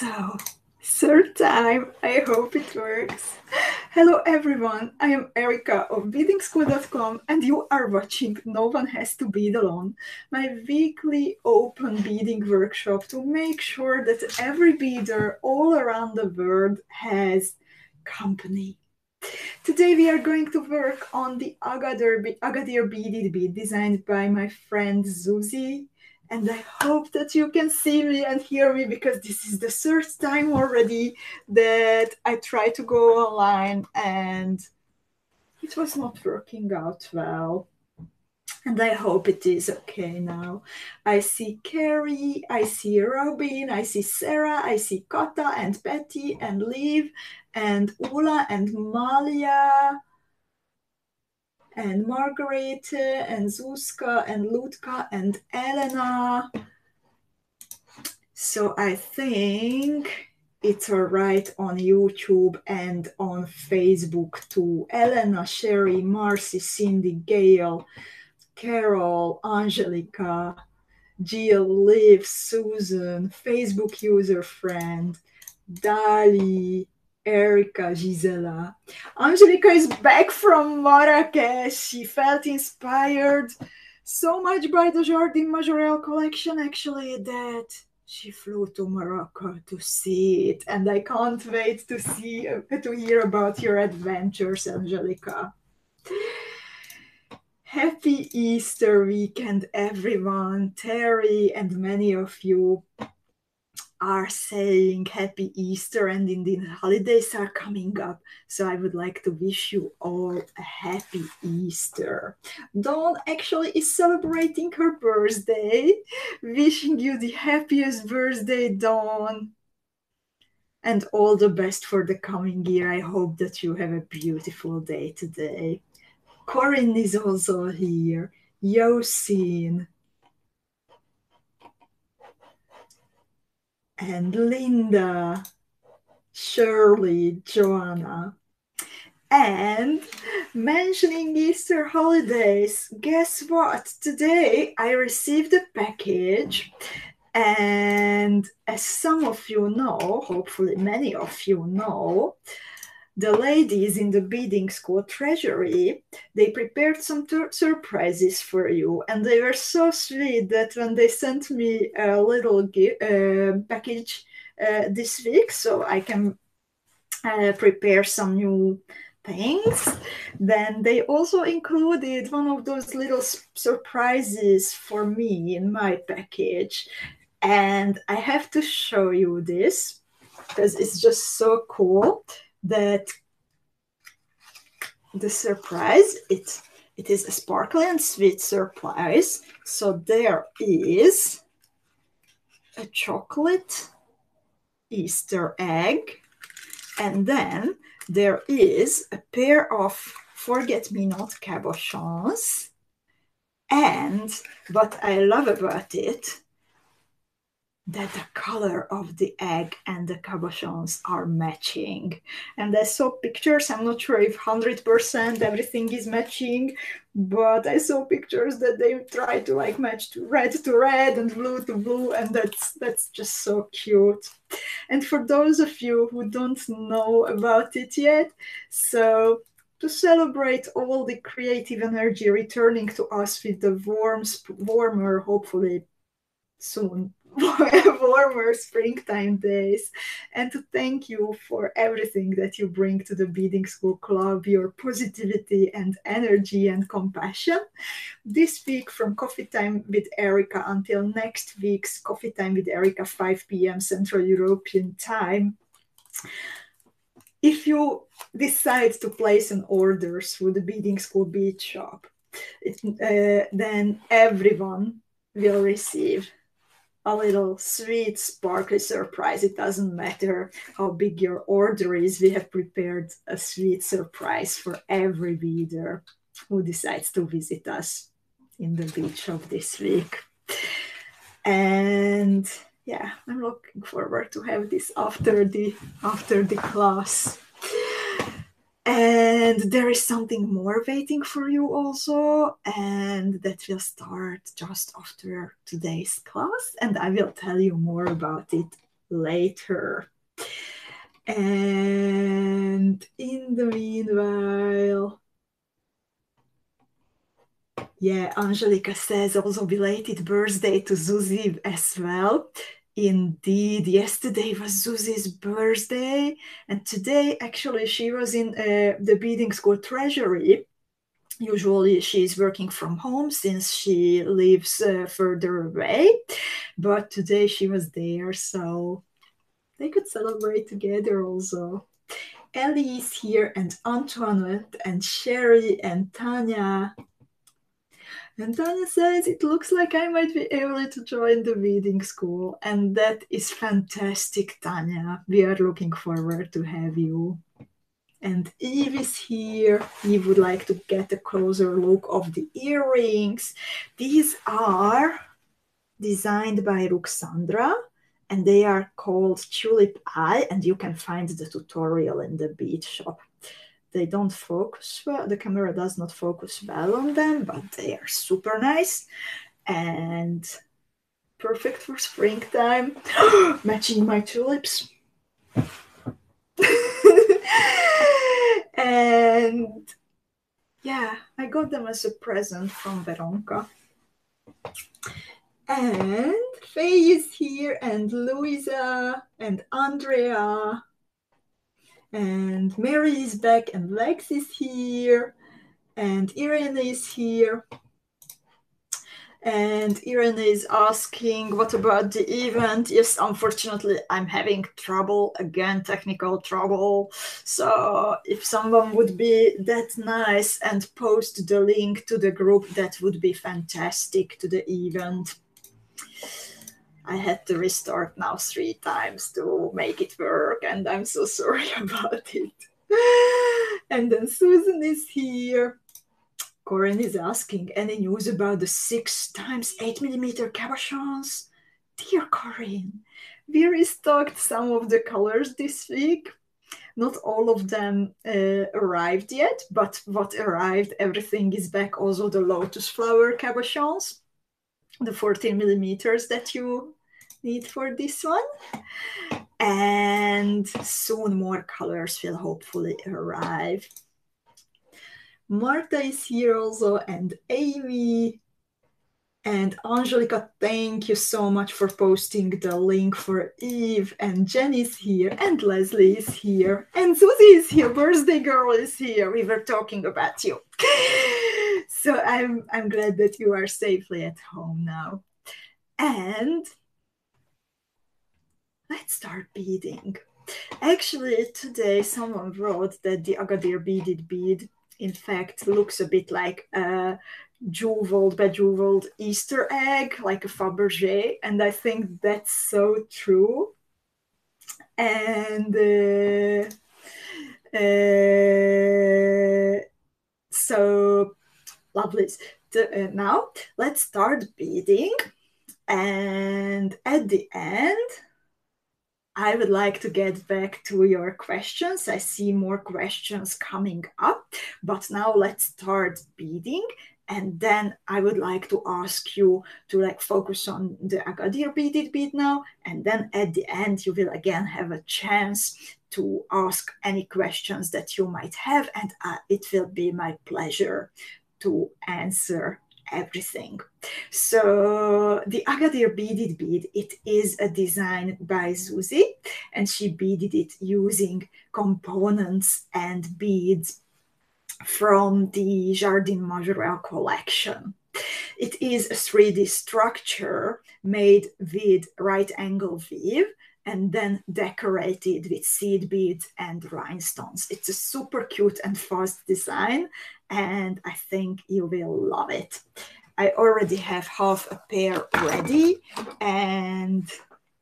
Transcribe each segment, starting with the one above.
So, third time, I hope it works. Hello everyone, I am Erika of beadingschool.com and you are watching No One Has to Bead Alone, my weekly open beading workshop to make sure that every beader all around the world has company. Today we are going to work on the Agadir, beaded bead designed by my friend Zuzi and I hope that you can see me and hear me because this is the third time already that I try to go online and it was not working out well. And I hope it is okay now. I see Carrie, I see Robin, I see Sarah, I see Kata and Betty and Liv and Ula and Malia and Margaret and Zuzka and Lutka and Elena. So I think it's all right on YouTube and on Facebook too. Elena, Sherry, Marcy, Cindy, Gail, Carol, Angelica, Jill, Liv, Susan, Facebook user friend, Dali, Erica Gisela. Angelica is back from Marrakesh. She felt inspired so much by the Jardin Majorelle collection, actually, that she flew to Morocco to see it. And I can't wait to see to hear about your adventures, Angelica. Happy Easter weekend, everyone. Terry and many of you are saying happy Easter and Indian holidays are coming up. So I would like to wish you all a happy Easter. Dawn actually is celebrating her birthday. Wishing you the happiest birthday, Dawn. And all the best for the coming year. I hope that you have a beautiful day today. Corinne is also here. Yosin, and Linda, Shirley, Joanna. And mentioning Easter holidays, guess what? Today I received a package, and as some of you know, hopefully many of you know, the ladies in the beading school treasury they prepared some surprises for you and they were so sweet that when they sent me a little uh, package uh, this week so i can uh, prepare some new things then they also included one of those little surprises for me in my package. And i have to show you this because it's just so cool that the surprise it it is a sparkly and sweet surprise. So there is a chocolate easter egg. And then there is a pair of forget-me-not cabochons. And what i love about it that the color of the egg and the cabochons are matching. And I saw pictures, I'm not sure if 100% everything is matching, but I saw pictures that they try to like match to red to red and blue to blue, and that's that's just so cute. And for those of you who don't know about it yet, so to celebrate all the creative energy returning to us with the warm, warmer, hopefully soon warmer springtime days and to thank you for everything that you bring to the Beading School Club, your positivity and energy and compassion. This week from Coffee Time with Erika until next week's Coffee Time with Erika, 5 p.m. Central European Time. If you decide to place an order through the Beading School Bead Shop, it, uh, then everyone will receive a little sweet, sparkly surprise. It doesn't matter how big your order is, we have prepared a sweet surprise for every reader who decides to visit us in the beach of this week. And yeah, I'm looking forward to have this after the after the class. And there is something more waiting for you also, and that will start just after today's class. And I will tell you more about it later. And in the meanwhile, yeah, Angelica says also belated birthday to Zuzi as well. Indeed, yesterday was Zuzi's birthday, and today actually she was in uh, the beading school treasury. Usually she's working from home since she lives uh, further away, but today she was there, so they could celebrate together also. Ellie is here, and Antoinette, and Sherry, and Tanya. And Tanya says, It looks like I might be able to join the Beading School. And that is fantastic, Tanya. We are looking forward to have you. And Eve is here. Eve would like to get a closer look of the earrings. These are designed by Ruxandra and they are called Tulip Eye, and you can find the tutorial in the bead shop they don't focus well the camera does not focus well on them but they are super nice and perfect for springtime matching my tulips. And yeah i got them as a present from veronka. And faye is here and louisa and andrea and Mary is back, and Lex is here, and Irene is here. And Irene is asking, what about the event? Yes, unfortunately, I'm having trouble again, technical trouble. So if someone would be that nice and post the link to the group, that would be fantastic to the event. I had to restart now three times to make it work, and I'm so sorry about it. and then Susan is here. Corinne is asking any news about the six times eight millimeter cabochons? Dear Corinne, we restocked some of the colors this week. Not all of them uh, arrived yet, but what arrived, everything is back. Also, the lotus flower cabochons, the 14 millimeters that you need for this one. And soon more colors will hopefully arrive. Marta is here also, and Amy. And Angelica, thank you so much for posting the link for Eve. And Jenny's here, and Leslie is here, and Zuzi is here. Birthday girl is here. We were talking about you. so I'm I'm glad that you are safely at home now. And let's start beading. Actually, today someone wrote that the Agadir beaded bead, in fact, looks a bit like a jeweled, bejeweled Easter egg, like a Fabergé, and I think that's so true. And uh, uh, so lovely. Uh, now let's start beading, and at the end I would like to get back to your questions. I see more questions coming up, but now let's start beading. And then I would like to ask you to like focus on the Agadir beaded bead now. And then at the end, you will again have a chance to ask any questions that you might have. And uh, it will be my pleasure to answer everything. So the Agadir beaded bead, it is a design by Zuzi, and she beaded it using components and beads from the Jardin Majorelle collection. It is a 3D structure made with right angle weave and then decorated with seed beads and rhinestones. It's a super cute and fast design, and I think you will love it. I already have half a pair ready and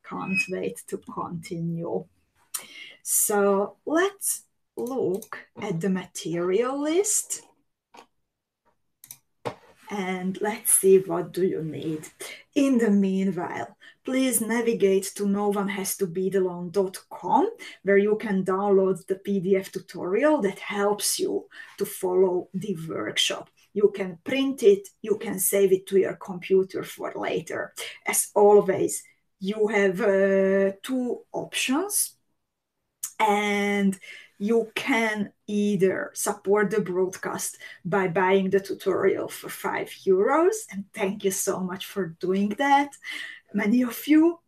can't wait to continue. So let's look at the material list and let's see what do you need. In the meanwhile, please navigate to no-one-has-to-beadalone.com where you can download the PDF tutorial that helps you to follow the workshop. You can print it, you can save it to your computer for later. As always, you have uh, two options and you can either support the broadcast by buying the tutorial for five euros and thank you so much for doing that many of you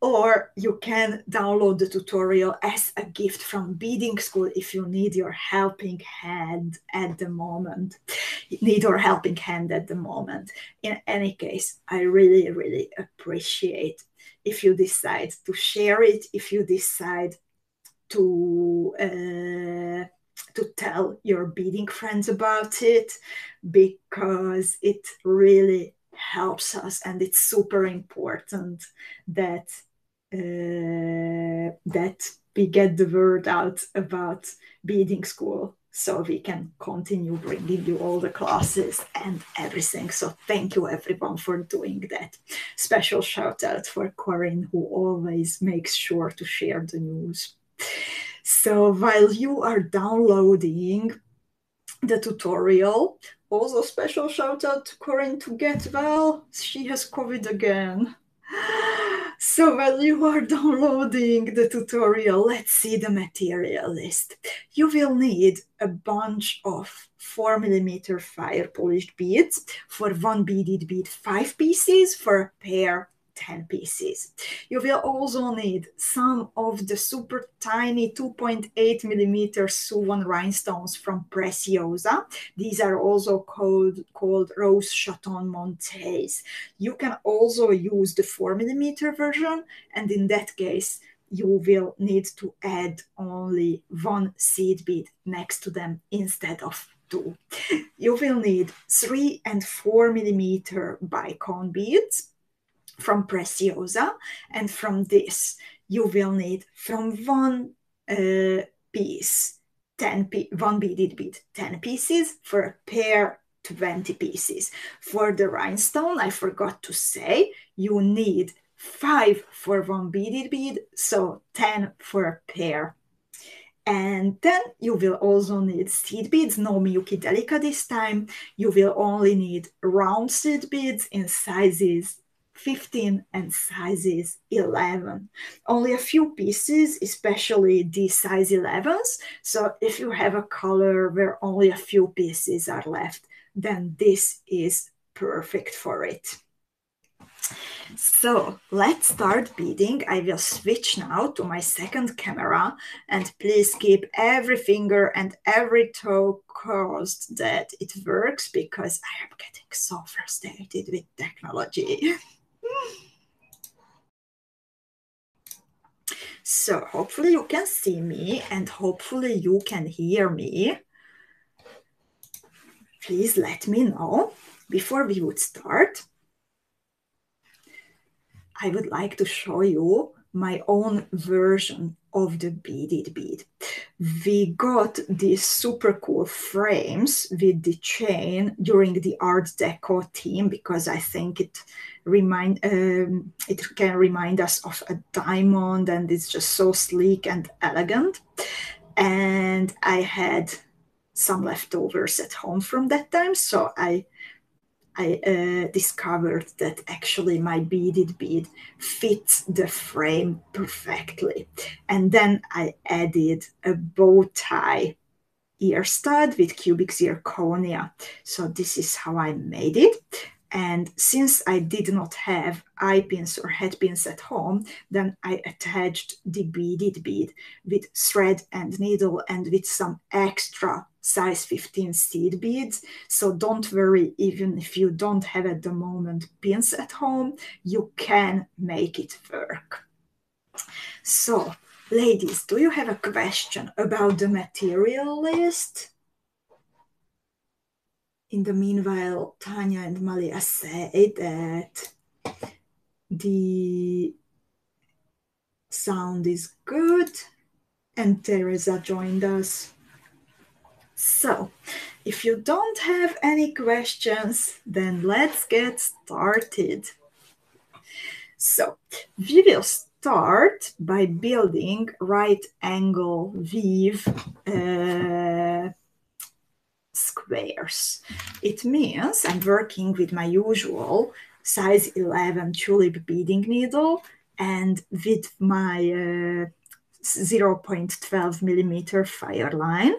or you can download the tutorial as a gift from beading school if you need your helping hand at the moment. Need your helping hand at the moment. In any case i really really appreciate if you decide to share it if you decide to uh, to tell your beading friends about it because it really helps us and it's super important that uh, that we get the word out about beading school so we can continue bringing you all the classes and everything. So thank you everyone for doing that. Special shout out for Corinne who always makes sure to share the news. So while you are downloading the tutorial, also special shout out to Corinne to get well. She has COVID again. So while you are downloading the tutorial, let's see the material list. You will need a bunch of 4 millimeter fire polished beads for one beaded bead, five pieces for a pair 10 pieces. You will also need some of the super tiny 2.8 millimeter sew-on rhinestones from Preciosa. These are also called, called Rose Chaton Montées. You can also use the 4 millimeter version, and in that case, you will need to add only one seed bead next to them instead of two. You will need 3 and 4 millimeter bicone beads from Preciosa. And from this, you will need from one uh, piece, 10 p- one beaded bead, 10 pieces for a pair 20 pieces. For the rhinestone, I forgot to say, you need five for one beaded bead, so 10 for a pair. And then you will also need seed beads, no Miyuki Delica this time. You will only need round seed beads in sizes 15 and sizes 11. Only a few pieces, especially the size 11s. So if you have a color where only a few pieces are left, then this is perfect for it. So let's start beading. I will switch now to my second camera and please keep every finger and every toe crossed that it works because I am getting so frustrated with technology. So hopefully you can see me and hopefully you can hear me. Please let me know before we would start. I would like to show you my own version of the beaded bead. We got these super cool frames with the chain during the Art Deco theme because I think it remind um, it can remind us of a diamond and it's just so sleek and elegant. And I had some leftovers at home from that time, so I I uh, discovered that actually my beaded bead fits the frame perfectly. And then I added a bow tie ear stud with cubic zirconia. So this is how I made it. And since I did not have eye pins or head pins at home, then I attached the beaded bead with thread and needle and with some extra size 15 seed beads. So don't worry, even if you don't have at the moment pins at home, you can make it work. So, ladies, do you have a question about the material list? in the meanwhile, Tanya and Malia say that the sound is good and Teresa joined us. So, if you don't have any questions, then let's get started. So, we will start by building right angle weave uh, squares. It means I'm working with my usual size 11 tulip beading needle and with my uh, 0.12 millimeter Fireline.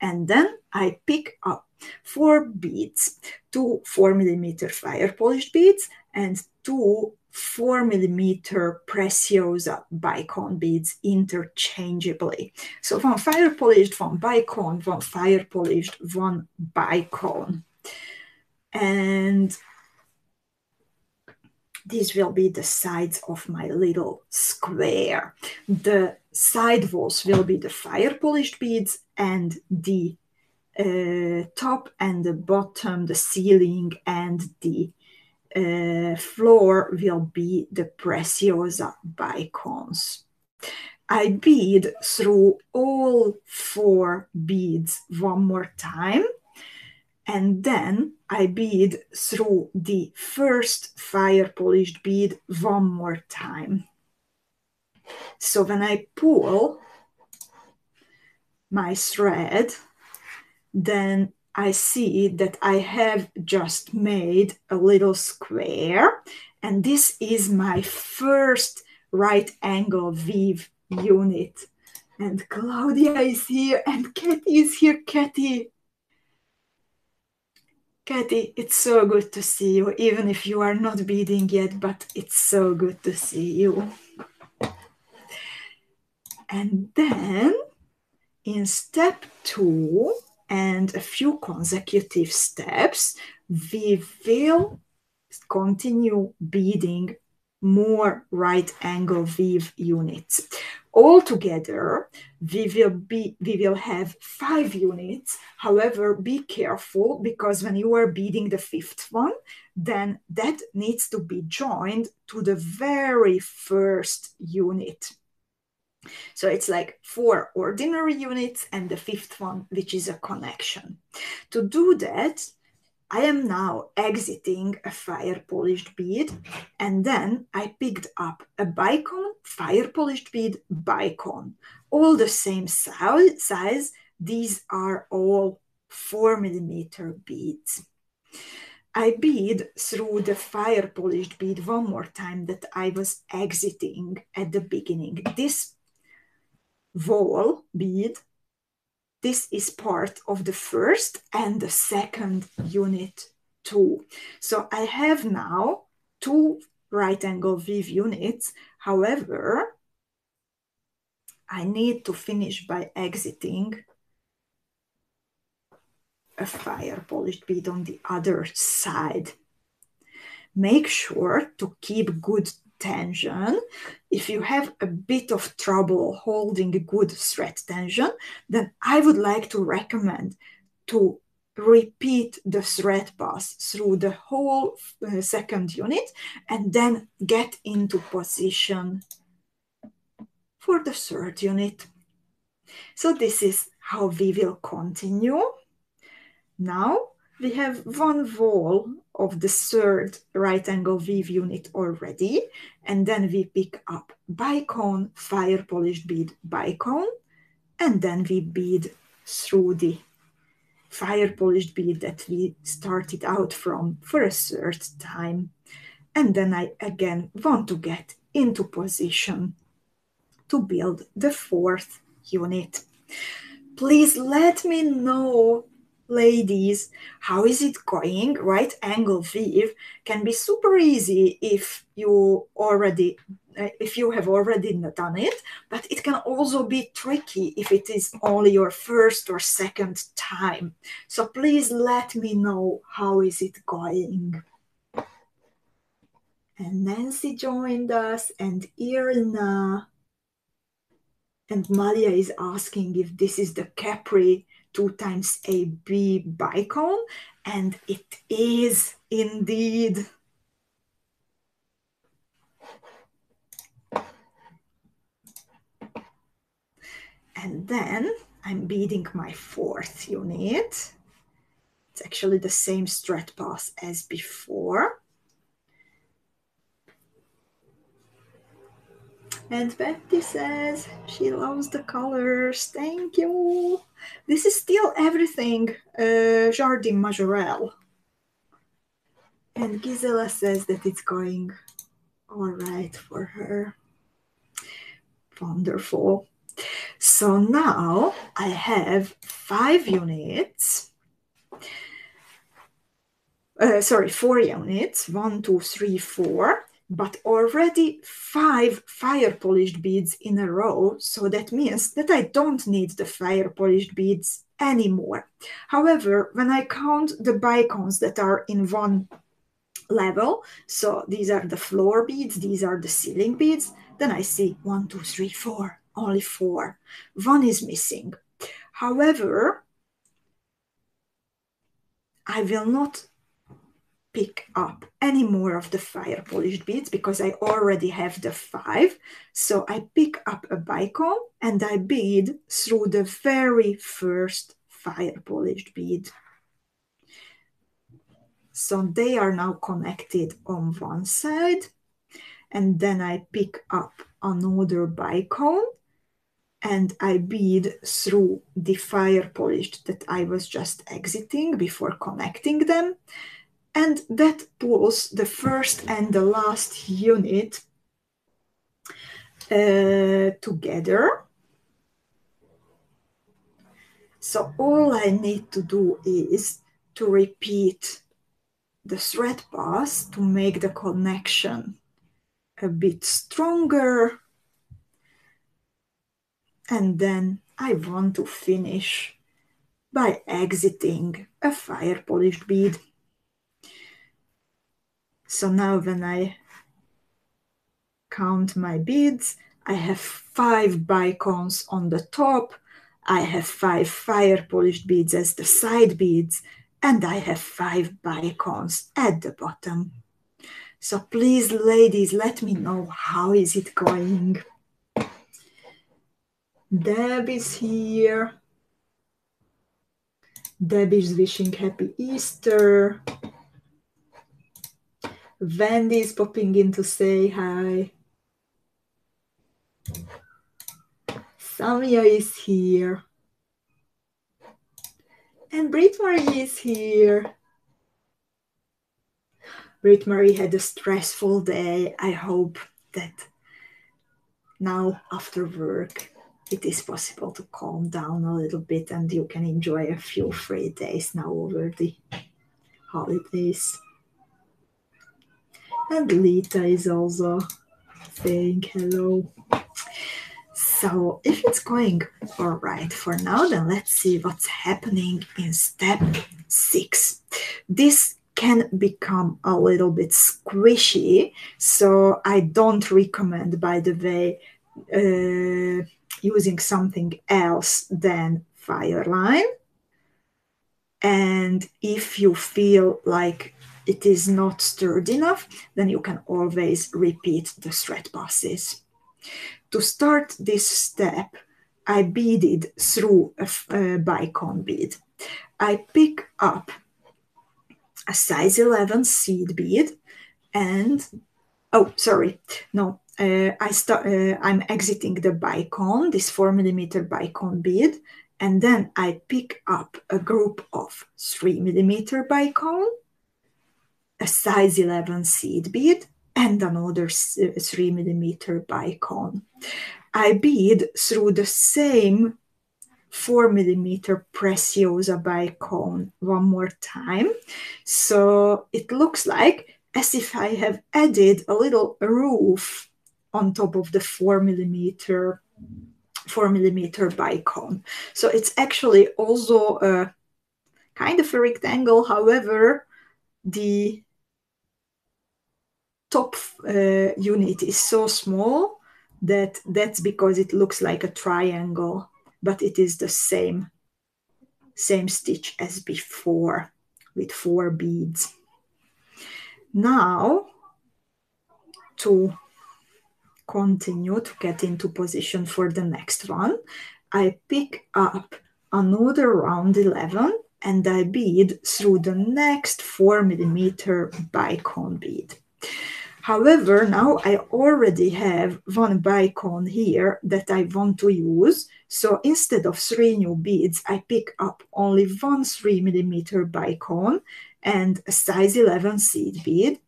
And then I pick up four beads, two four millimeter fire polished beads and two four millimeter preciosa bicone beads interchangeably. So one fire polished, one bicone, one fire polished, one bicone. And these will be the sides of my little square. The side walls will be the fire polished beads and the uh, top and the bottom, the ceiling and the uh, floor will be the preciosa bicones. I bead through all four beads one more time and then I bead through the first fire polished bead one more time. So when I pull my thread, then I see that I have just made a little square and this is my first right angle weave unit. And Claudia is here and Katie is here. Katie, Katie, it's so good to see you, even if you are not beading yet, but it's so good to see you. And then in step two and a few consecutive steps, we will continue beading more right angle weave units. Altogether, we will be we will have five units. However, be careful because when you are beading the fifth one, then that needs to be joined to the very first unit. So it's like four ordinary units and the fifth one, which is a connection. To do that, I am now exiting a fire polished bead and then I picked up a bicone, fire polished bead, bicone, all the same size. These are all four millimeter beads. I bead through the fire polished bead one more time that I was exiting at the beginning. This wall bead this is part of the first and the second unit too. So I have now two right angle weave units. However, I need to finish by exiting a fire polished bead on the other side. Make sure to keep good tension, if you have a bit of trouble holding a good thread tension, then I would like to recommend to repeat the thread pass through the whole uh, second unit and then get into position for the third unit. So this is how we will continue. Now we have one wall of the third right angle weave unit already, and then we pick up bicone, fire polished bead bicone, and then we bead through the fire polished bead that we started out from for a third time. And then I again want to get into position to build the fourth unit. Please let me know ladies, how is it going? Right angle weave can be super easy if you already uh, if you have already done it, but it can also be tricky if it is only your first or second time. So please let me know how is it going. And Nancy joined us and Irina. And Malia is asking if this is the Capri 2 times AB bicone, and it is indeed. And then I'm beading my fourth unit. It's actually the same thread pass as before. And Betty says she loves the colors. Thank you. This is still everything uh, Jardin Majorelle. And Gisela says that it's going all right for her. Wonderful. So now I have five units. Uh, sorry, four units, one, two, three, four, but already five fire polished beads in a row. So that means that I don't need the fire polished beads anymore. However, when I count the bicones that are in one level, so these are the floor beads, these are the ceiling beads, then I see one, two, three, four, only four. One is missing. However, I will not pick up any more of the fire polished beads because I already have the five. So I pick up a bicone and I bead through the very first fire polished bead. So they are now connected on one side and then I pick up another bicone and I bead through the fire polished that I was just exiting before connecting them and that pulls the first and the last unit uh, together. So all I need to do is to repeat the thread pass to make the connection a bit stronger. And then I want to finish by exiting a fire polished bead. So now when I count my beads, I have five bicones on the top, I have five fire polished beads as the side beads, and I have five bicones at the bottom. So please, ladies, let me know how is it going. Deb is here. Deb is wishing happy Easter. Wendy is popping in to say hi. Samia is here. And Brit Marie is here. Brit Marie had a stressful day. I hope that now after work it is possible to calm down a little bit and you can enjoy a few free days now over the holidays. And Lita is also saying hello. So if it's going all right for now, then let's see what's happening in step six. This can become a little bit squishy, so I don't recommend, by the way, uh, using something else than Fireline. And if you feel like it is not stirred enough, then you can always repeat the thread passes. To start this step, I beaded through a, a bicone bead. I pick up a size 11 seed bead and, oh, sorry, no, uh, I start, uh, I'm exiting the bicone, this four millimeter bicone bead, and then I pick up a group of three millimeter bicone, a size 11 seed bead, and another uh, three millimeter bicone. I bead through the same 4 millimeter Preciosa bicone one more time. So it looks like as if I have added a little roof on top of the 4 millimeter 4 millimeter bicone. So it's actually also a kind of a rectangle. However, the top uh, unit is so small that that's because it looks like a triangle but it is the same same stitch as before with four beads. Now to continue to get into position for the next one I pick up another round 11 and I bead through the next 4 millimeter bicone bead However, now I already have one bicone here that I want to use. So instead of three new beads, I pick up only one three millimeter bicone and a size 11 seed bead.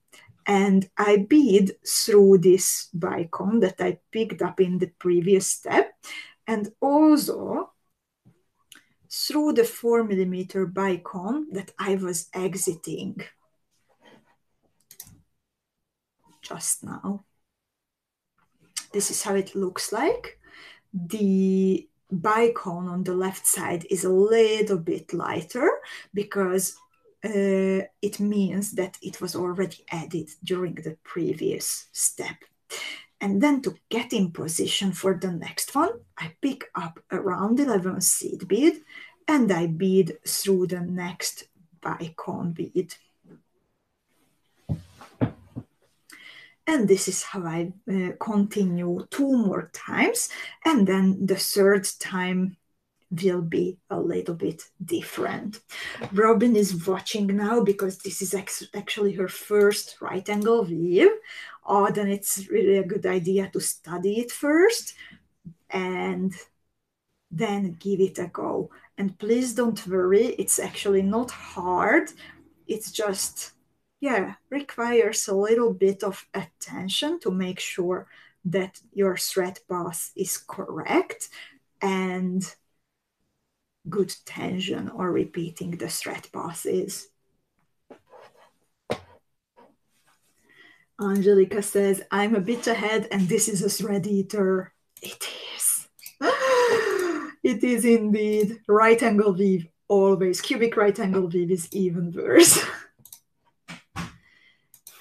and I bead through this bicone that I picked up in the previous step and also through the four millimeter bicone that I was exiting just now. This is how it looks like. The bicone on the left side is a little bit lighter because uh, it means that it was already added during the previous step. And then to get in position for the next one, I pick up a round 11 seed bead and I bead through the next bicone bead. And this is how I uh, continue two more times. And then the third time will be a little bit different. Robin is watching now because this is actually her first right angle weave. Oh, then it's really a good idea to study it first and then give it a go. And please don't worry, it's actually not hard. It's just yeah, requires a little bit of attention to make sure that your thread path is correct and good tension or repeating the thread path is. Angelica says, I'm a bit ahead and this is a thread eater. It is. it is indeed. Right angle weave, always. Cubic right angle weave is even worse.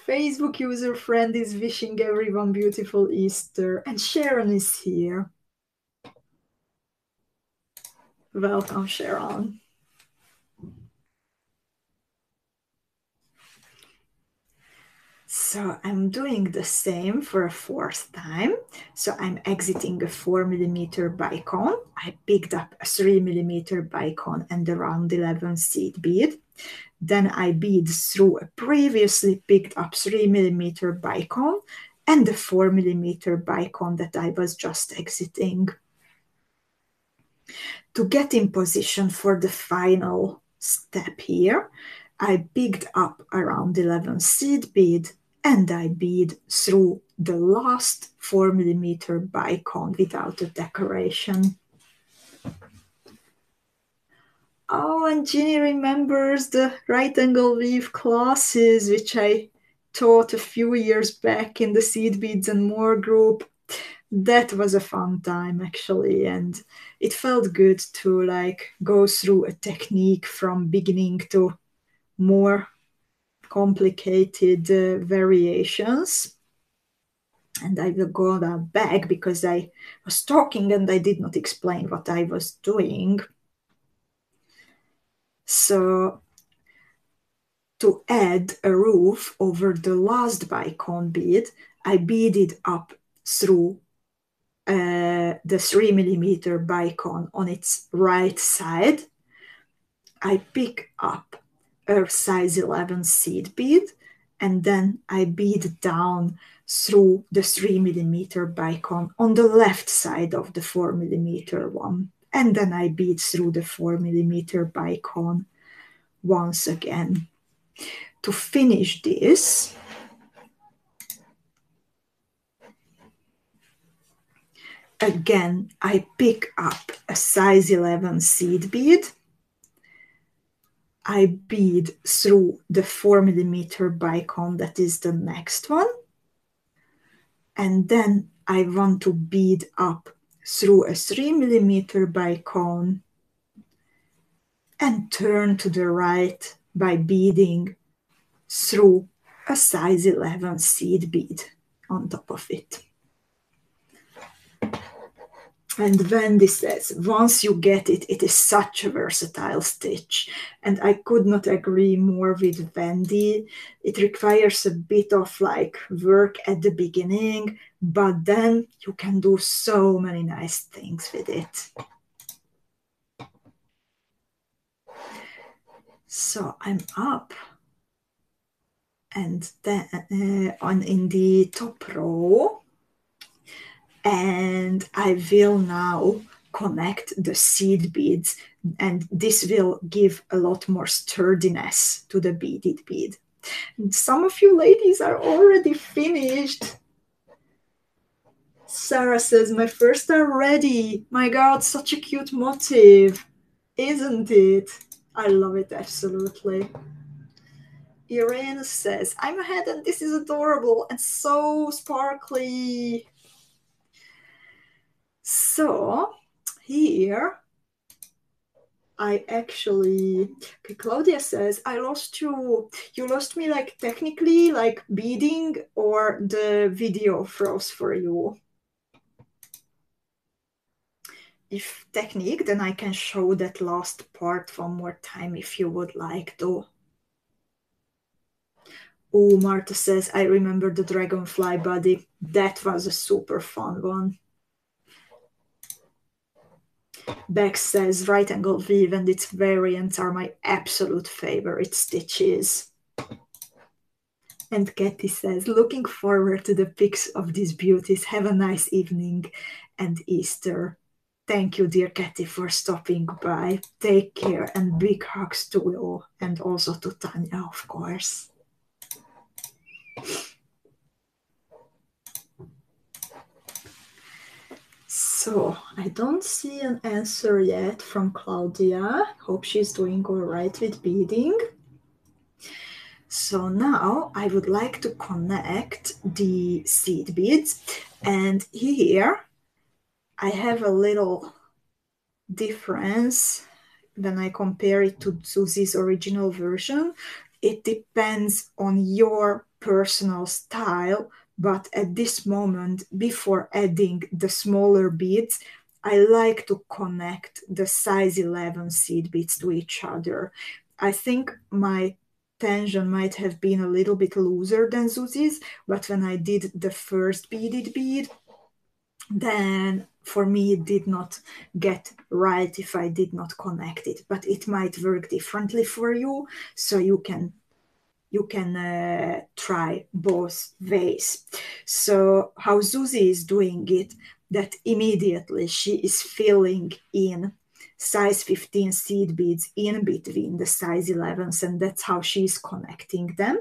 Facebook user friend is wishing everyone beautiful Easter, and Sharon is here. Welcome, Sharon. So I'm doing the same for a fourth time. So I'm exiting a four millimeter bicone. I picked up a three millimeter bicone and a round 11 seed bead. Then I bead through a previously picked up 3 millimeter bicone and the 4 millimeter bicone that I was just exiting. To get in position for the final step here, I picked up around 11 seed bead and I bead through the last 4 millimeter bicone without a decoration. Oh, and Ginny remembers the right angle weave classes, which I taught a few years back in the Seed Beads and More group. That was a fun time, actually, and it felt good to like go through a technique from beginning to more complicated uh, variations. And I will go back because I was talking and I did not explain what I was doing. So to add a roof over the last bicone bead, I beaded up through uh, the three millimeter bicone on its right side. I pick up a size 11 seed bead and then I bead down through the three millimeter bicone on the left side of the four millimeter one and then I beat through the 4 millimeter bicone once again. To finish this, again, I pick up a size 11 seed bead. I bead through the 4 millimeter bicone, that is the next one. And then I want to bead up through a 3 millimeter bicone and turn to the right by beading through a size 11 seed bead on top of it. And Wendy says, once you get it, it is such a versatile stitch. And I could not agree more with Wendy. It requires a bit of like work at the beginning, but then you can do so many nice things with it. So I'm up and then uh, on in the top row and I will now connect the seed beads and this will give a lot more sturdiness to the beaded bead. Some of you ladies are already finished. Sarah says, My first are ready. My God, such a cute motif, isn't it? I love it absolutely. Irene says, I'm ahead and this is adorable and so sparkly. So here I actually Claudia says I lost you you lost me like technically like beading or the video froze for you. If technique then I can show that last part one more time if you would like to. Oh, Marta says, I remember the dragonfly body. That was a super fun one. Bex says right angle weave and its variants are my absolute favorite stitches. And Katy says, looking forward to the pics of these beauties. Have a nice evening and Easter. Thank you, dear Katy, for stopping by. Take care and big hugs to you and also to Tanya, of course. So I don't see an answer yet from Claudia. Hope she's doing all right with beading. So now I would like to connect the seed beads and here I have a little difference when I compare it to Zuzi's original version. It depends on your personal style but at this moment before adding the smaller beads I like to connect the size 11 seed beads to each other. I think my tension might have been a little bit looser than Zuzi's, but when I did the first beaded bead, then for me it did not get right if I did not connect it, but it might work differently for you, so you can you can uh, try both ways. So how Zuzi is doing it, that immediately she is filling in size 15 seed beads in between the size 11s and that's how she's connecting them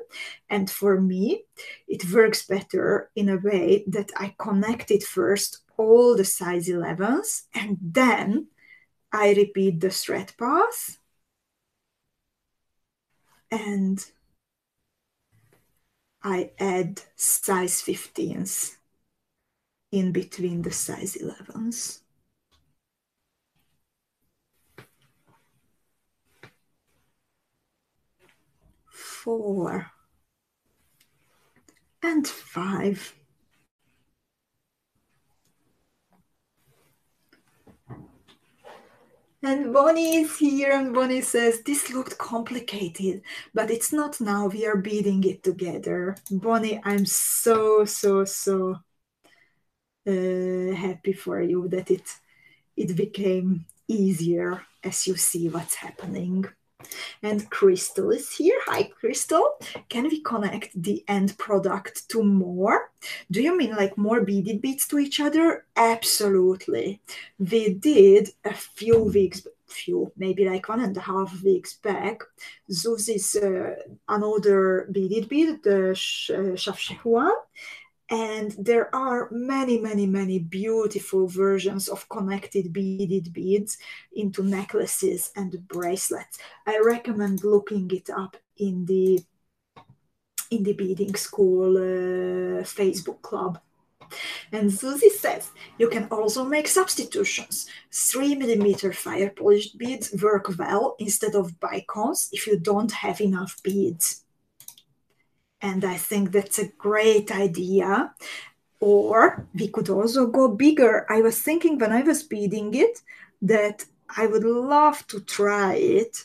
and for me it works better in a way that i connect it first all the size 11s and then i repeat the thread path and I add size 15s in between the size 11s. Four and five. And Bonnie is here, and Bonnie says, This looked complicated, but it's not now. We are beating it together. Bonnie, I'm so, so, so uh, happy for you that it it became easier as you see what's happening. And Crystal is here. Hi, Crystal. Can we connect the end product to more? Do you mean like more beaded beads to each other? Absolutely. We did a few weeks, few, maybe like one and a half weeks back. Zuzi's uh, another beaded bead, the Chefchaouen, and there are many, many, many beautiful versions of connected beaded beads into necklaces and bracelets. I recommend looking it up in the in the beading school uh, Facebook club. And Zuzi says you can also make substitutions. 3 millimeter fire polished beads work well instead of bicones if you don't have enough beads. And I think that's a great idea. Or we could also go bigger. I was thinking when I was beading it that I would love to try it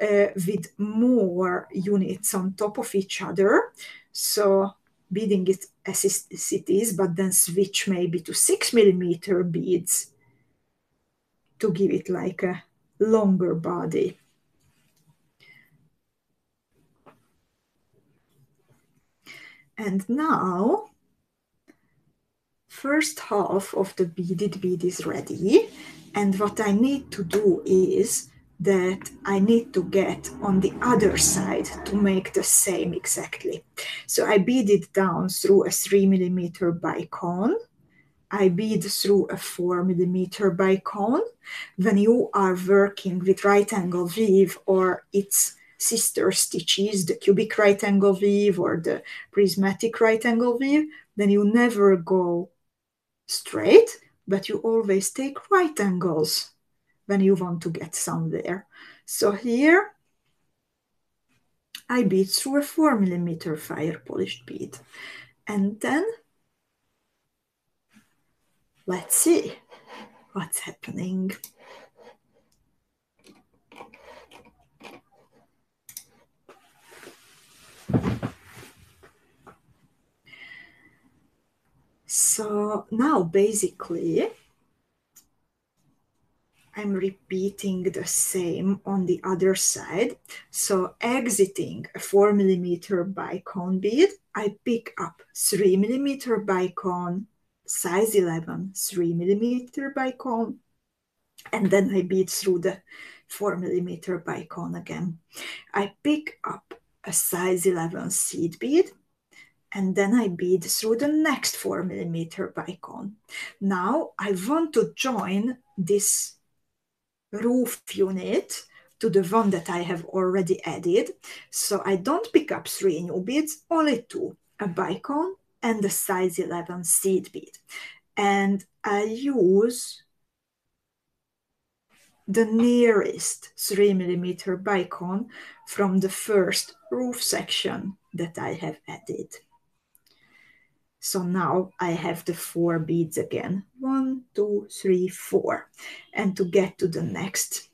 uh, with more units on top of each other. So beading it as it is, but then switch maybe to six millimeter beads to give it like a longer body. And now, first half of the beaded bead is ready. And what I need to do is that I need to get on the other side to make the same exactly. So I bead it down through a three millimeter bicone. I bead through a four millimeter bicone. When you are working with right angle weave or its sister stitches, the cubic right angle weave or the prismatic right angle weave, then you never go straight, but you always take right angles when you want to get somewhere. So here I bead through a four millimeter fire polished bead. And then let's see what's happening. So now basically I'm repeating the same on the other side. So exiting a four millimeter bicone bead, I pick up three millimeter bicone, size 11, three millimeter bicone, and then I bead through the four millimeter bicone again. I pick up a size 11 seed bead, and then I bead through the next four millimeter bicone. Now I want to join this roof unit to the one that I have already added. So I don't pick up three new beads, only two, a bicone and a size 11 seed bead. And I use the nearest three millimeter bicone from the first roof section that I have added. So now I have the four beads again. One, two, three, four. And to get to the next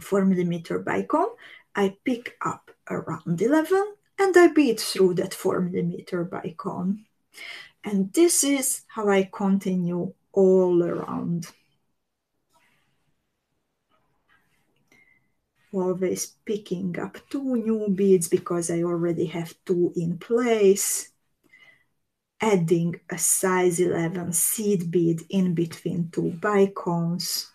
four millimeter bicone, I pick up around 11 and I bead through that four millimeter bicone. And this is how I continue all around. Always picking up two new beads because I already have two in place adding a size 11 seed bead in between two bicones.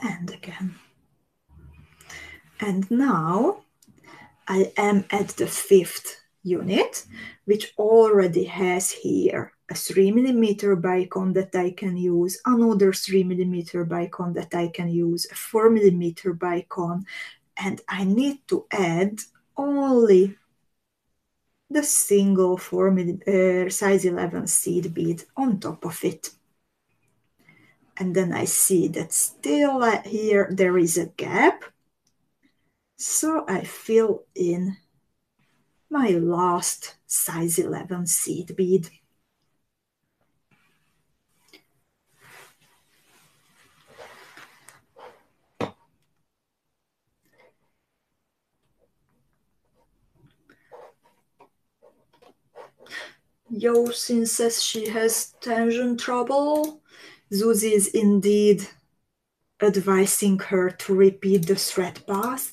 And again. And now I am at the fifth unit, which already has here a 3 millimeter bicone that I can use, another 3 millimeter bicone that I can use, a 4 millimeter bicone, and I need to add only the single 4 uh, size 11 seed bead on top of it. And then I see that still uh, here there is a gap. So I fill in my last size 11 seed bead. Yosin says she has tension trouble. Zuzi is indeed advising her to repeat the thread pass.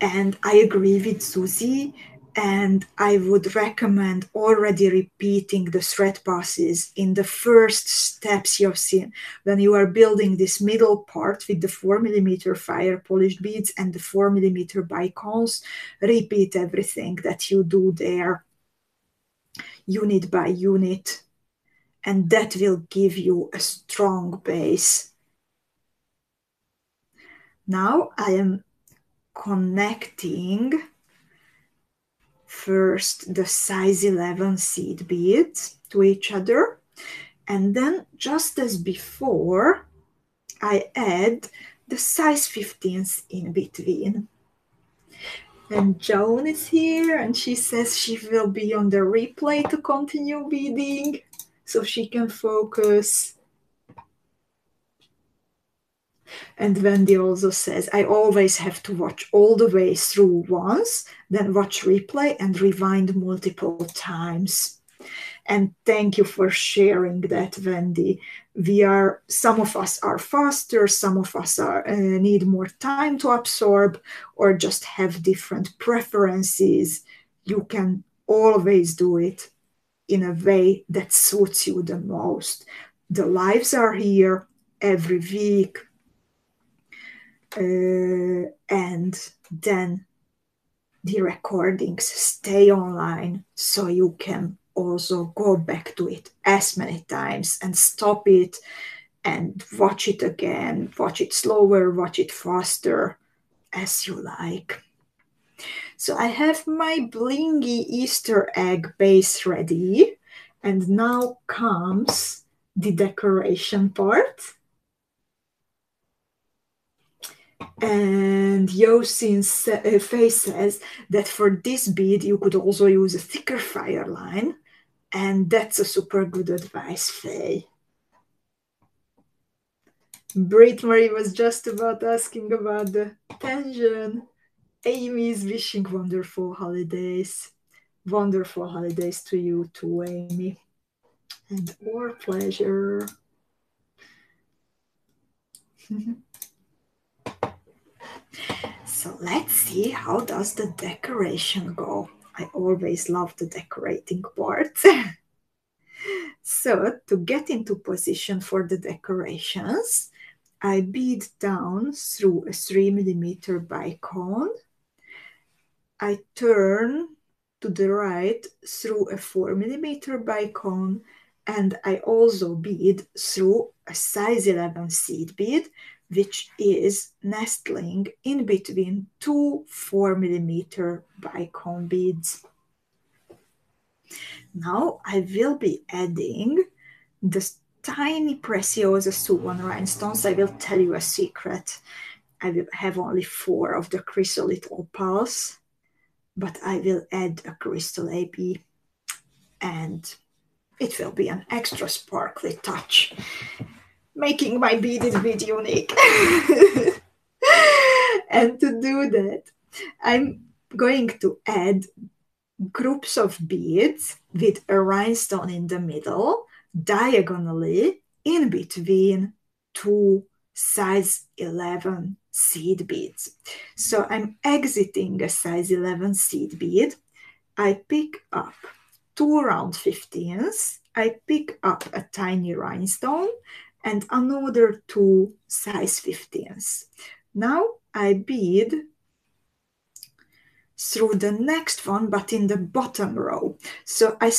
And I agree with Zuzi. And I would recommend already repeating the thread passes in the first steps you've seen when you are building this middle part with the four millimeter fire polished beads and the four millimeter bicones. Repeat everything that you do there unit by unit, and that will give you a strong base. Now I am connecting first the size 11 seed beads to each other and then just as before I add the size 15s in between. And Joan is here, and she says she will be on the replay to continue beading so she can focus. And Wendy also says, I always have to watch all the way through once, then watch replay and rewind multiple times. And thank you for sharing that, Wendy. We are, some of us are faster, some of us are, uh, need more time to absorb, or just have different preferences. you can always do it in a way that suits you the most. The lives are here every week. Uh, and then the recordings stay online so you can also go back to it as many times and stop it and watch it again, watch it slower, watch it faster, as you like. So I have my blingy Easter egg base ready, and now comes the decoration part. And Yosin's uh, says that for this bead you could also use a thicker Fireline, and that's a super good advice, Faye. Brit Marie was just about asking about the tension. Amy is wishing wonderful holidays. Wonderful holidays to you too, Amy. And our pleasure. so let's see how does the decoration go. I always love the decorating part. so to get into position for the decorations, I bead down through a 3 millimeter bicone. I turn to the right through a 4 millimeter bicone and I also bead through a size 11 seed bead which is nestling in between two 4 millimeter bicone beads. Now I will be adding the tiny Preciosa rhinestones. I will tell you a secret. I will have only four of the chrysolite opals, but I will add a crystal AB and it will be an extra sparkly touch, making my beaded bead unique. and to do that, I'm going to add groups of beads with a rhinestone in the middle diagonally in between two size 11 seed beads. So I'm exiting a size 11 seed bead. I pick up two round 15s. I pick up a tiny rhinestone and another two size 15s. Now I bead through the next one, but in the bottom row. So I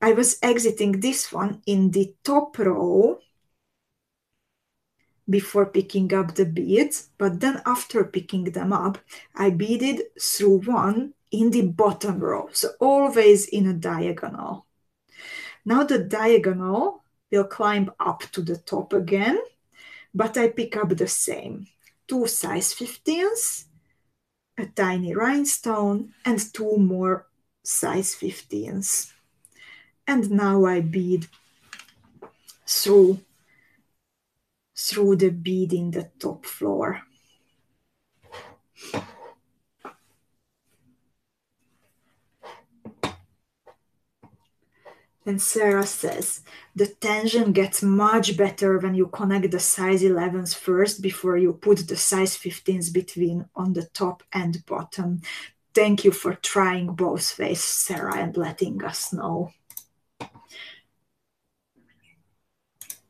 I was exiting this one in the top row before picking up the beads, but then after picking them up, I beaded through one in the bottom row, so always in a diagonal. Now the diagonal will climb up to the top again, but I pick up the same. Two size 15s, a tiny rhinestone, and two more size 15s and now I bead through through the bead in the top floor. And Sarah says, the tension gets much better when you connect the size 11s first before you put the size 15s between on the top and bottom. Thank you for trying both ways, Sarah, and letting us know.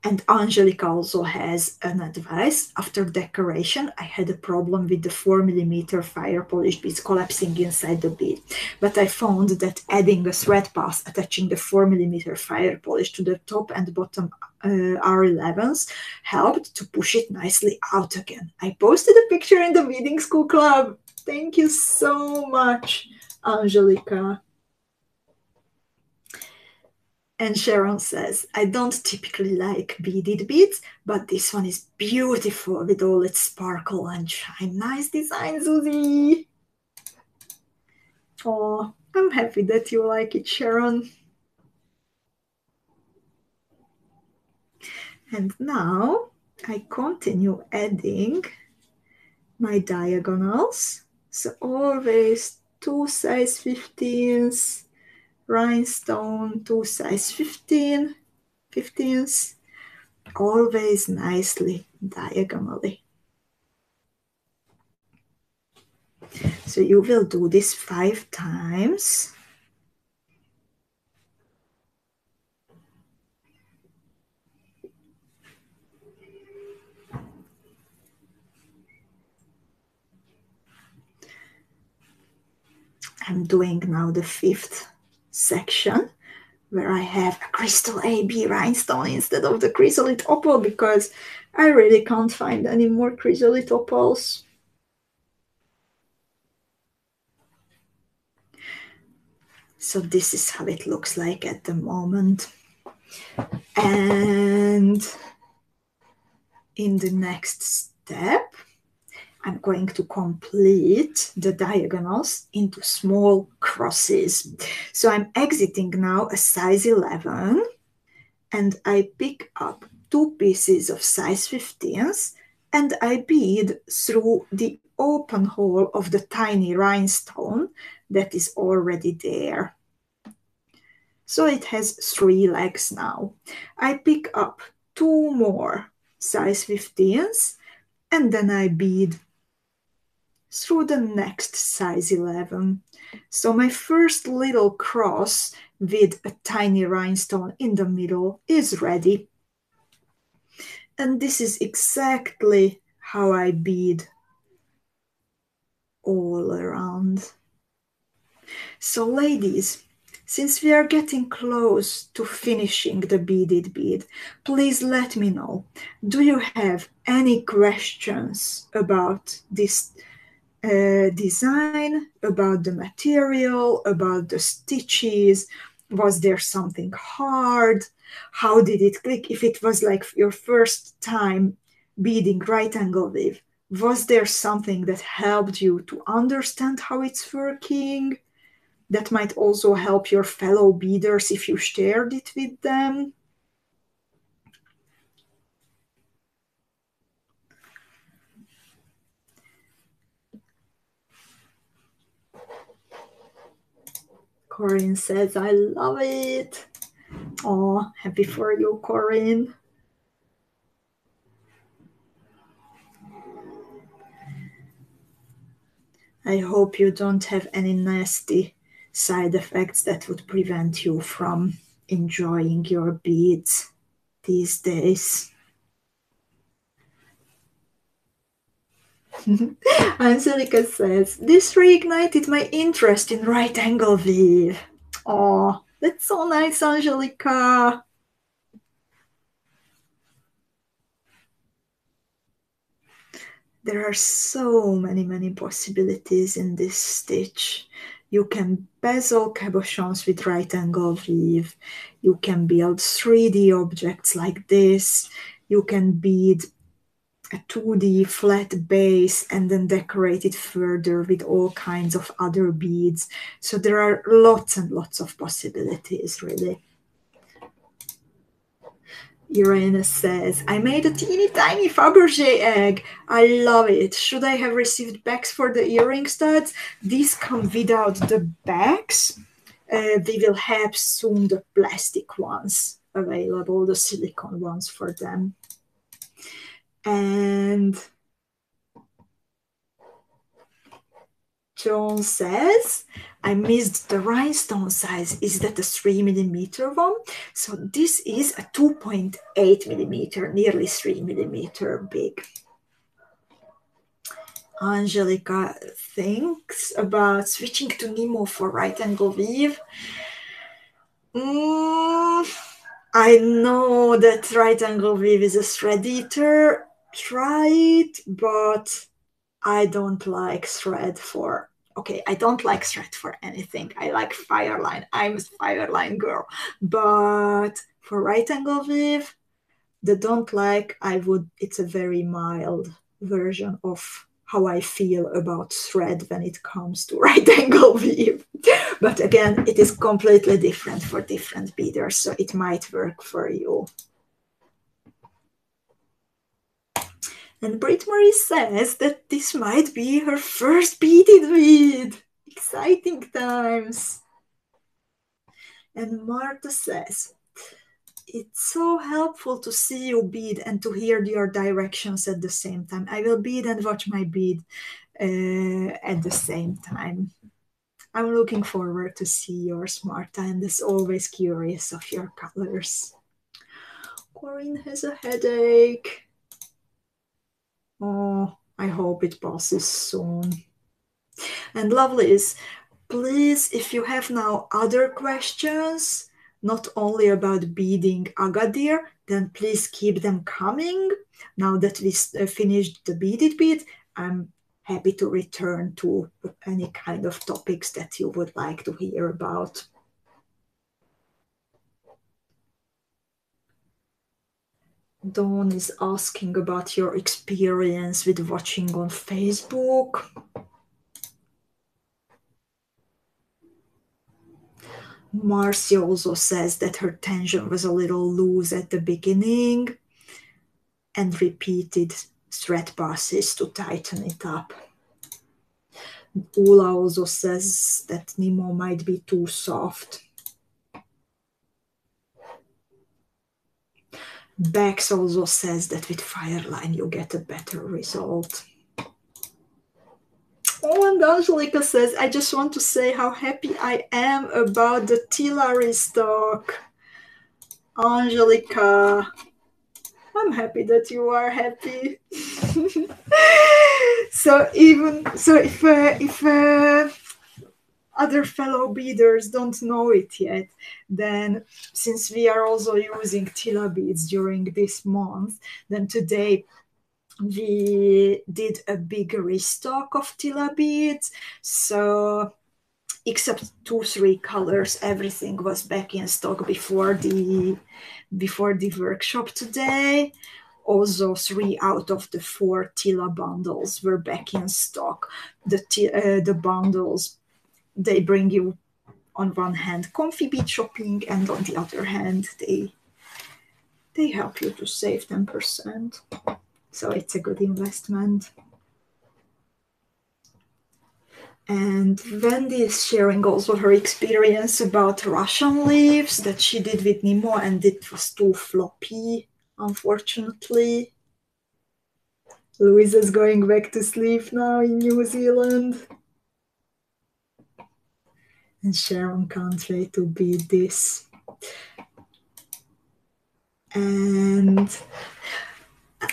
And Angelica also has an advice. After decoration, I had a problem with the 4 millimeter fire polish beads collapsing inside the bead. But I found that adding a thread pass attaching the 4 millimeter fire polish to the top and bottom uh, R11s helped to push it nicely out again. I posted a picture in the Beading School Club. Thank you so much, Angelica. And Sharon says, I don't typically like beaded beads, but this one is beautiful with all its sparkle and shine. Nice design, Zuzi. Oh, I'm happy that you like it, Sharon. And now I continue adding my diagonals. So always two size 15s rhinestone two size 15 15s always nicely diagonally So you will do this five times. I'm doing now the fifth section where I have a crystal AB rhinestone instead of the chrysolite opal because I really can't find any more chrysolite opals. So this is how it looks like at the moment. And in the next step, I'm going to complete the diagonals into small crosses. So I'm exiting now a size 11 and I pick up two pieces of size 15s and I bead through the open hole of the tiny rhinestone that is already there. So it has three legs now. I pick up two more size 15s and then I bead through the next size 11. So my first little cross with a tiny rhinestone in the middle is ready. And this is exactly how I bead all around. So ladies, since we are getting close to finishing the beaded bead, please let me know. Do you have any questions about this uh, design, about the material, about the stitches. Was there something hard? How did it click? If it was like your first time beading right angle weave, was there something that helped you to understand how it's working? That might also help your fellow beaders if you shared it with them. Corinne says, I love it. Oh, happy for you, Corinne. I hope you don't have any nasty side effects that would prevent you from enjoying your beads these days. Angelica says, This reignited my interest in right angle weave. Oh, that's so nice, Angelica. There are so many, many possibilities in this stitch. You can bezel cabochons with right angle weave. You can build 3D objects like this. You can bead a 2D flat base and then decorate it further with all kinds of other beads. So there are lots and lots of possibilities, really. Irene says, I made a teeny tiny Fabergé egg. I love it. Should I have received bags for the earring studs? These come without the bags. Uh, we will have soon the plastic ones available, the silicone ones for them. And John says, I missed the rhinestone size. Is that a 3 millimeter one? So this is a 2.8 millimeter, nearly 3 millimeter big. Angelica thinks about switching to Nymo for right angle weave. Mm, I know that right angle weave is a thread eater try it, but I don't like thread for okay, I don't like thread for anything. I like fireline. I'm a fireline girl. But for right angle weave, the don't like, I would it's a very mild version of how I feel about thread when it comes to right angle weave. But again, it is completely different for different beaders, so it might work for you. And Brit Marie says that this might be her first beaded bead. Exciting times. And Martha says, it's so helpful to see you bead and to hear your directions at the same time. I will bead and watch my bead uh, at the same time. I'm looking forward to see yours, Marta, and is always curious of your colors. Corinne has a headache. Oh, I hope it passes soon. And lovely is, please, if you have now other questions, not only about beading Agadir, then please keep them coming. Now that we uh, finished the beaded bead, I'm happy to return to any kind of topics that you would like to hear about. Dawn is asking about your experience with watching on Facebook. Marcia also says that her tension was a little loose at the beginning and repeated thread passes to tighten it up. Ula also says that Nymo might be too soft. Bex also says that with Fireline you get a better result. Oh, and Angelica says, I just want to say how happy I am about the Tila stock. Angelica, I'm happy that you are happy. so even so, if uh, if uh, other fellow beaders don't know it yet, then since we are also using Tila beads during this month, then today we did a big restock of Tila beads. So except two three colors everything was back in stock before the before the workshop today also three out of the four tila bundles were back in stock the uh, the bundles they bring you on one hand comfy bead shopping and on the other hand they they help you to save 10% so it's a good investment and Wendy is sharing also her experience about Russian leaves that she did with Nymo, and it was too floppy, unfortunately. Louise is going back to sleep now in New Zealand. And Sharon can't to be this. And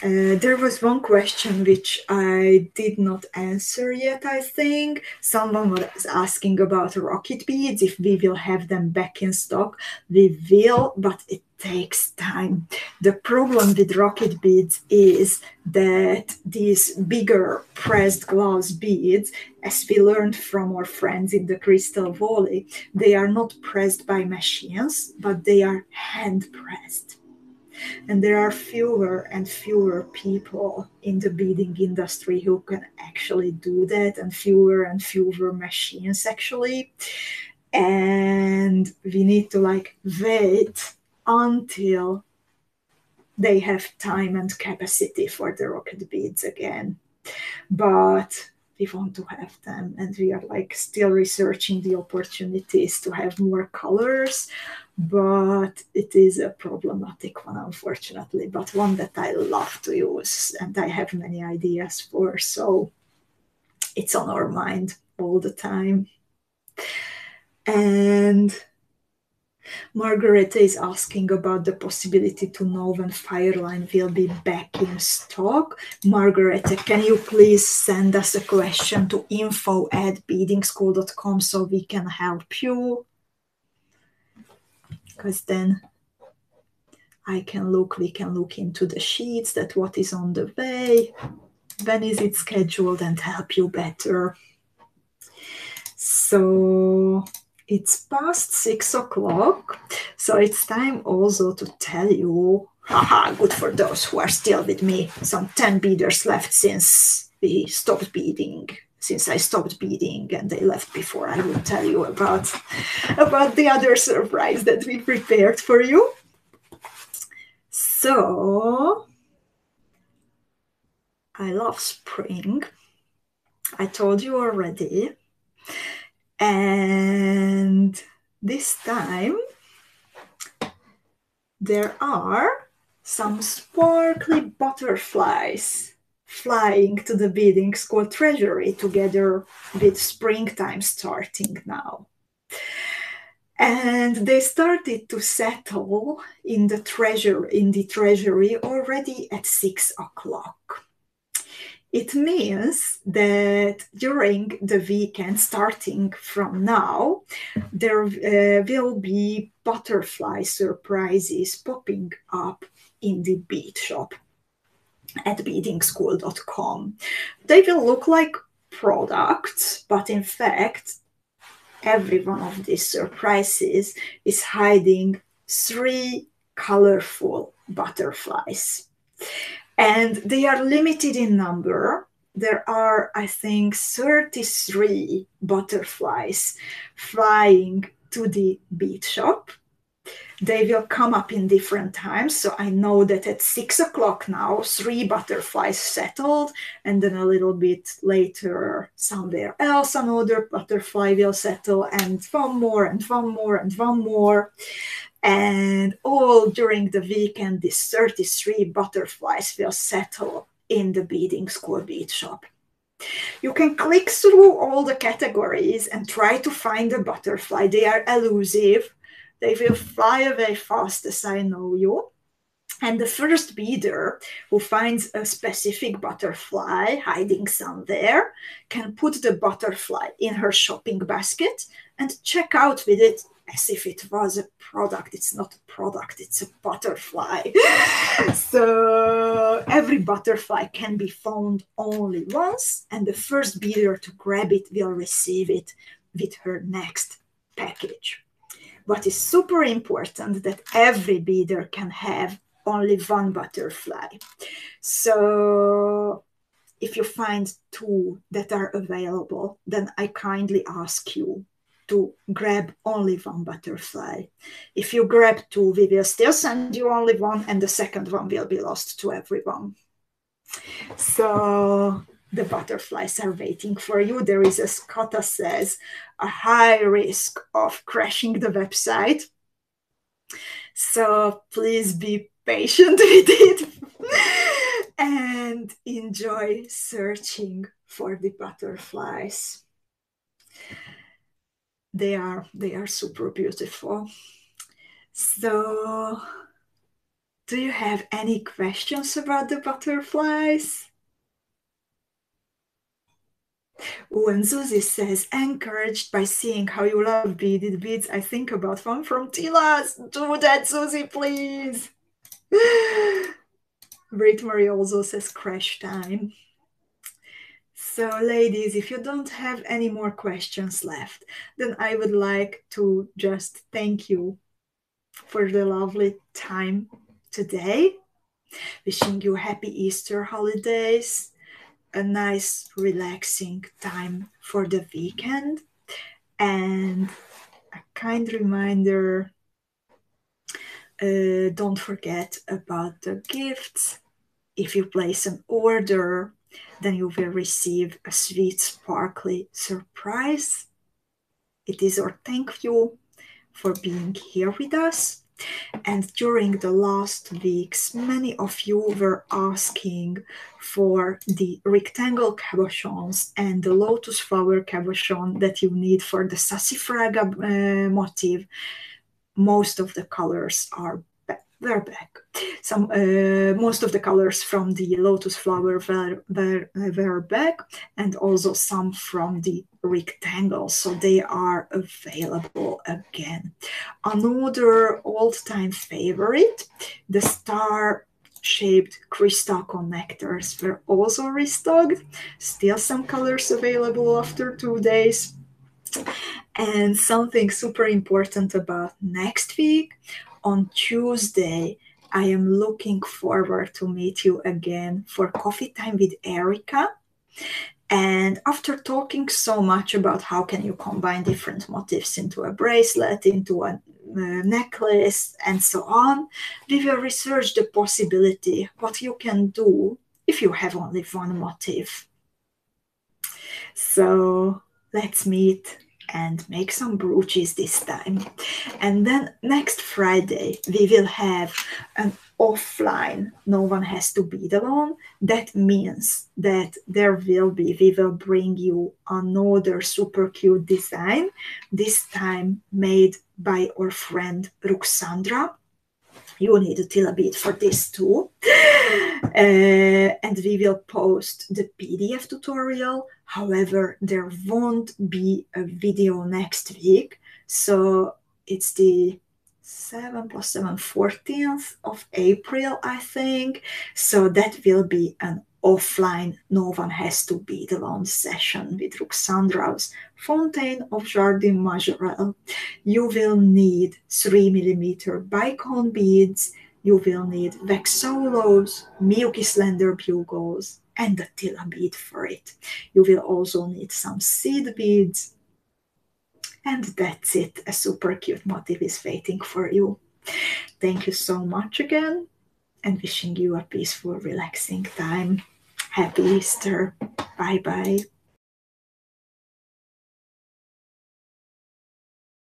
uh, there was one question which I did not answer yet, I think. Someone was asking about rocket beads, if we will have them back in stock. We will, but it takes time. The problem with rocket beads is that these bigger pressed glass beads, as we learned from our friends in the Crystal Valley, they are not pressed by machines, but they are hand pressed and there are fewer and fewer people in the beading industry who can actually do that, and fewer and fewer machines actually. And we need to like wait until they have time and capacity for the rocket beads again. But we want to have them and we are like still researching the opportunities to have more colors but it is a problematic one unfortunately but one that i love to use and i have many ideas for so it's on our mind all the time and Margaret is asking about the possibility to know when Fireline will be back in stock. Margaret, can you please send us a question to info at beadingschool.com so we can help you? Because then I can look, we can look into the sheets that what is on the way, when is it scheduled and help you better. So it's past six o'clock, so it's time also to tell you, haha, good for those who are still with me, some 10 beaders left since we stopped beading since I stopped beading and they left before I will tell you about about the other surprise that we prepared for you. So I love spring. I told you already. And this time, there are some sparkly butterflies flying to the Beading School treasury together with springtime starting now. And they started to settle in the treasure in the treasury already at six o'clock. It means that during the weekend, starting from now, there uh, will be butterfly surprises popping up in the bead shop at beadingschool.com. They will look like products, but in fact, every one of these surprises is hiding three colorful butterflies and they are limited in number. There are, I think, 33 butterflies flying to the bead shop. They will come up in different times. So I know that at six o'clock now, three butterflies settled, and then a little bit later, somewhere else, another butterfly will settle, and one more, and one more, and one more. And all during the weekend, these 33 butterflies will settle in the beading school bead shop. You can click through all the categories and try to find a butterfly. They are elusive. They will fly away fast as I know you. And the first beader who finds a specific butterfly hiding somewhere can put the butterfly in her shopping basket and check out with it as if it was a product. It's not a product, it's a butterfly. so every butterfly can be found only once, and the first beader to grab it will receive it with her next package. What is super important that every beader can have only one butterfly. So if you find two that are available, then I kindly ask you to grab only one butterfly. If you grab two, we will still send you only one, and the second one will be lost to everyone. So the butterflies are waiting for you. There is, as Kata says, a high risk of crashing the website. So please be patient with it and enjoy searching for the butterflies they are they are super beautiful so do you have any questions about the butterflies And Zuzi says, encouraged by seeing how you love beaded beads, I think about one from Tila's. Do that, Zuzi, please. Brit Marie also says, crash time. So, ladies, if you don't have any more questions left, then I would like to just thank you for the lovely time today. Wishing you happy Easter holidays, a nice, relaxing time for the weekend, and a kind reminder uh, don't forget about the gifts. If you place an order, then you will receive a sweet, sparkly surprise. It is our thank you for being here with us. And during the last weeks, many of you were asking for the rectangle cabochons and the lotus flower cabochon that you need for the saxifraga uh, motif. Most of the colors are were back. Some uh, most of the colors from the lotus flower were, were, were back, and also some from the rectangle, so they are available again. Another all-time favorite, the star shaped crystal connectors were also restocked. Still some colors available after two days. And something super important about next week on Tuesday, I am looking forward to meet you again for coffee time with Erika. And after talking so much about how can you combine different motifs into a bracelet, into a uh, necklace, and so on, we will research the possibility what you can do if you have only one motif. So let's meet and make some brooches this time. And then next Friday, we will have an offline. No one has to be alone. That means that there will be, we will bring you another super cute design, this time made by our friend Ruxandra you need a bit for this too. Uh, and we will post the PDF tutorial. However, there won't be a video next week. So it's the 7 plus 7, 14th of April, I think. So that will be an offline, no one has to be the long session with Ruxandra's Fontaine of Jardin Majorelle. You will need 3 millimeter bicone beads, you will need Vexolos, Miyuki Slender Bugles, and a Tila bead for it. You will also need some seed beads, and that's it. A super cute motif is waiting for you. Thank you so much again and wishing you a peaceful, relaxing time. Happy Easter. Bye bye.